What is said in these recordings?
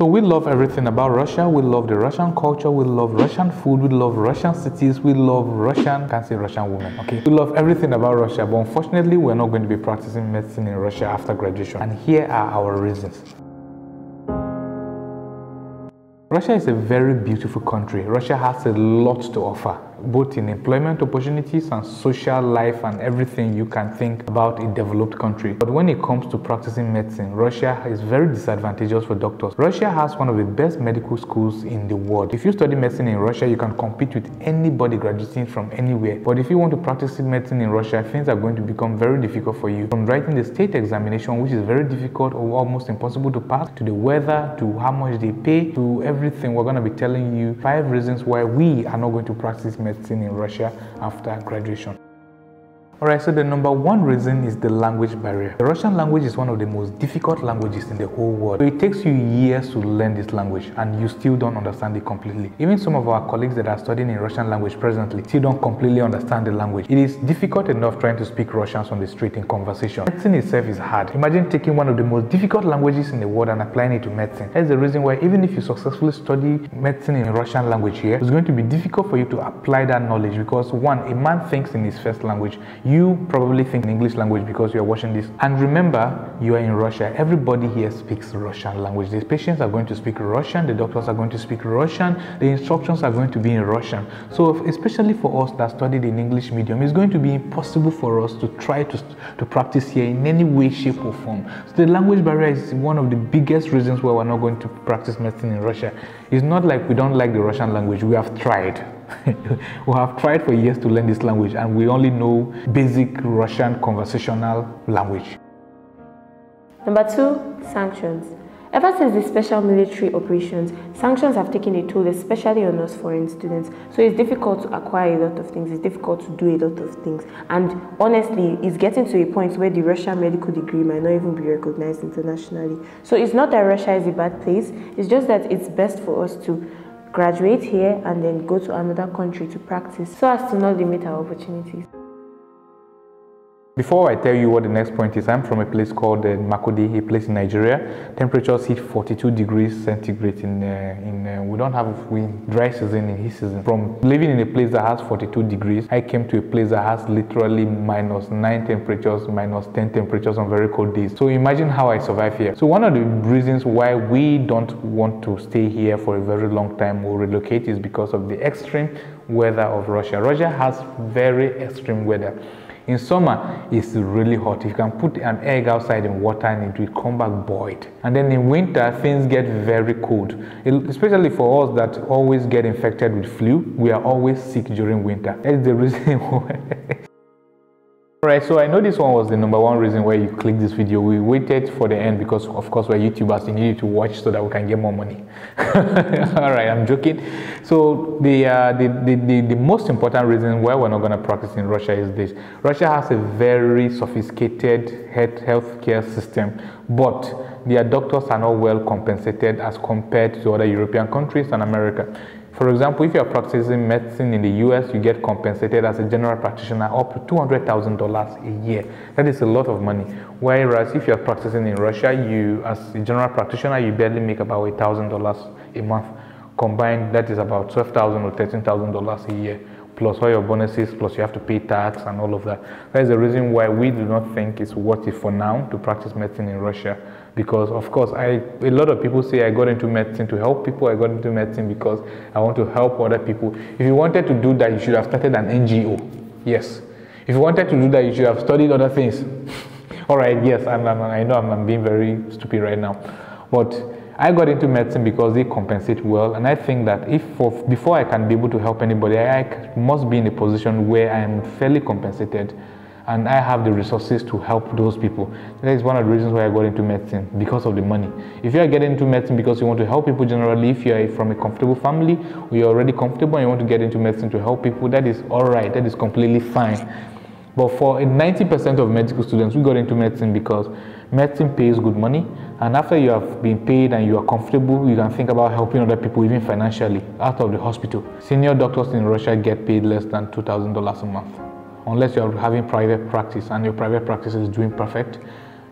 So we love everything about Russia. We love the Russian culture. We love Russian food. We love Russian cities. We love Russian, can't say Russian women, okay? We love everything about Russia, but unfortunately, we're not going to be practicing medicine in Russia after graduation. And here are our reasons. Russia is a very beautiful country. Russia has a lot to offer both in employment opportunities and social life and everything you can think about a developed country. But when it comes to practicing medicine, Russia is very disadvantageous for doctors. Russia has one of the best medical schools in the world. If you study medicine in Russia, you can compete with anybody graduating from anywhere. But if you want to practice medicine in Russia, things are going to become very difficult for you. From writing the state examination, which is very difficult or almost impossible to pass, to the weather, to how much they pay, to everything, we're going to be telling you five reasons why we are not going to practice medicine in Russia after graduation. Alright, so the number one reason is the language barrier. The Russian language is one of the most difficult languages in the whole world. So it takes you years to learn this language and you still don't understand it completely. Even some of our colleagues that are studying in Russian language presently still don't completely understand the language. It is difficult enough trying to speak Russian on the street in conversation. Medicine itself is hard. Imagine taking one of the most difficult languages in the world and applying it to medicine. That's the reason why even if you successfully study medicine in Russian language here, it's going to be difficult for you to apply that knowledge because one, a man thinks in his first language. You probably think in English language because you're watching this. And remember, you are in Russia. Everybody here speaks Russian language. The patients are going to speak Russian, the doctors are going to speak Russian, the instructions are going to be in Russian. So especially for us that studied in English medium, it's going to be impossible for us to try to, to practice here in any way, shape or form. So the language barrier is one of the biggest reasons why we're not going to practice medicine in Russia. It's not like we don't like the Russian language. We have tried. we have tried for years to learn this language and we only know basic Russian conversational language. Number two, sanctions. Ever since the special military operations, sanctions have taken a toll, especially on us foreign students. So it's difficult to acquire a lot of things, it's difficult to do a lot of things. And honestly, it's getting to a point where the Russian medical degree might not even be recognized internationally. So it's not that Russia is a bad place, it's just that it's best for us to graduate here and then go to another country to practice so as to not limit our opportunities. Before I tell you what the next point is, I'm from a place called uh, Makurdi, a place in Nigeria. Temperatures hit 42 degrees centigrade in, uh, in uh, we don't have we dry season in heat season. From living in a place that has 42 degrees, I came to a place that has literally minus 9 temperatures, minus 10 temperatures on very cold days. So imagine how I survive here. So one of the reasons why we don't want to stay here for a very long time or relocate is because of the extreme weather of Russia. Russia has very extreme weather. In summer, it's really hot. You can put an egg outside in water and it will come back boiled. And then in winter, things get very cold. It, especially for us that always get infected with flu, we are always sick during winter. That's the reason why. Alright, so I know this one was the number one reason why you clicked this video. We waited for the end because of course we're YouTubers, you need to watch so that we can get more money. Alright, I'm joking. So the, uh, the, the, the, the, most important reason why we're not going to practice in Russia is this. Russia has a very sophisticated health healthcare system, but their doctors are not well compensated as compared to other European countries and America. For example, if you are practicing medicine in the US, you get compensated as a general practitioner up to $200,000 a year. That is a lot of money. Whereas if you are practicing in Russia, you as a general practitioner, you barely make about $1,000 a month. Combined, that is about $12,000 or $13,000 a year plus all your bonuses, plus you have to pay tax and all of that. That is the reason why we do not think it's worth it for now to practice medicine in Russia. Because of course, I a lot of people say I got into medicine to help people. I got into medicine because I want to help other people. If you wanted to do that, you should have started an NGO. Yes. If you wanted to do that, you should have studied other things. all right. Yes, I'm, I'm, i know I'm, I'm being very stupid right now, but I got into medicine because they compensate well, and I think that if for, before I can be able to help anybody, I, I must be in a position where I am fairly compensated and I have the resources to help those people. That is one of the reasons why I got into medicine, because of the money. If you are getting into medicine because you want to help people generally, if you are from a comfortable family, you're already comfortable and you want to get into medicine to help people, that is all right, that is completely fine. But for 90% of medical students, we got into medicine because medicine pays good money and after you have been paid and you are comfortable, you can think about helping other people, even financially, out of the hospital. Senior doctors in Russia get paid less than $2,000 a month, unless you are having private practice and your private practice is doing perfect.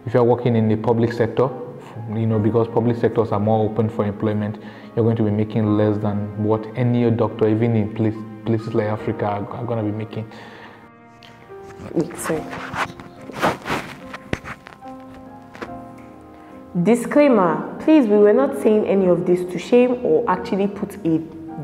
If you are working in the public sector, you know, because public sectors are more open for employment, you're going to be making less than what any doctor, even in place, places like Africa, are, are going to be making. Sorry. Disclaimer, please, we were not saying any of this to shame or actually put a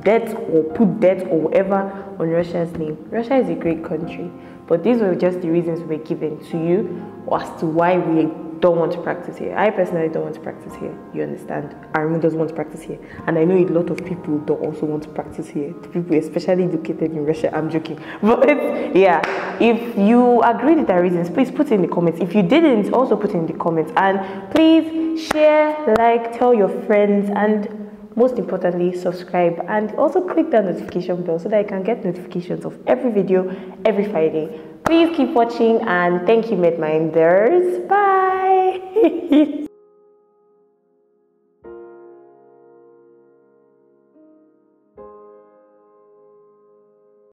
debt or put debt or whatever on Russia's name. Russia is a great country, but these were just the reasons we were given to you as to why we don't want to practice here. I personally don't want to practice here. You understand? Armin doesn't want to practice here. And I know a lot of people don't also want to practice here. People especially located in Russia. I'm joking. But yeah, if you agree with the reasons, please put in the comments. If you didn't, also put in the comments. And please share, like, tell your friends, and most importantly subscribe and also click that notification bell so that you can get notifications of every video every friday. Please keep watching and thank you medminders bye